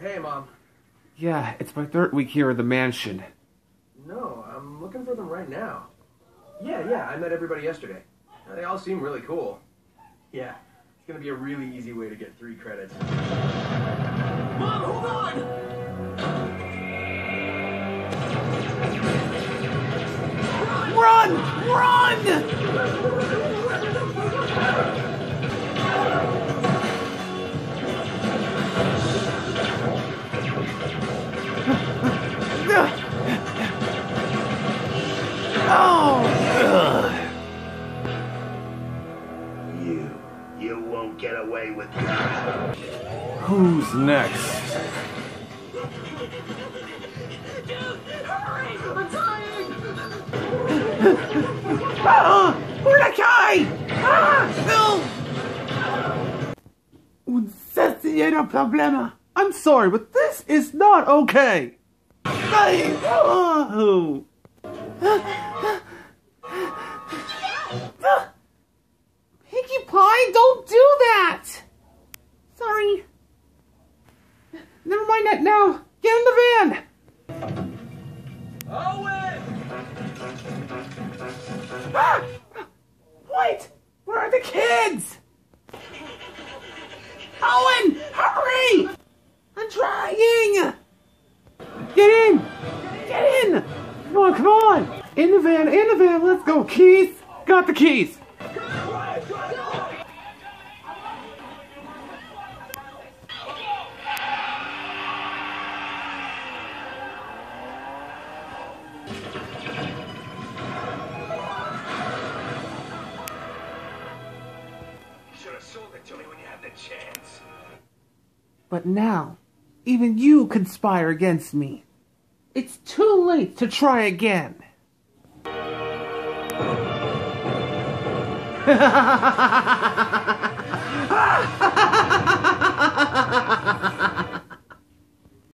Hey, Mom. Yeah, it's my third week here at the mansion. No, I'm looking for them right now. Yeah, yeah, I met everybody yesterday. They all seem really cool. Yeah, it's gonna be a really easy way to get three credits. Mom, hold on! Run! Run! Oh! You, you won't get away with that. Who's next? Ah! Mordecai! Ah! No! Un sesijeno problema. I'm sorry, but this is not okay. Ay, oh. Never mind that now. Get in the van. Owen! Ah! Wait! Where are the kids? Owen! Hurry! I'm trying! Get in! Get in! Come on, come on! In the van, in the van, let's go! Keys! Got the keys! But now, even you conspire against me. It's too late to try again.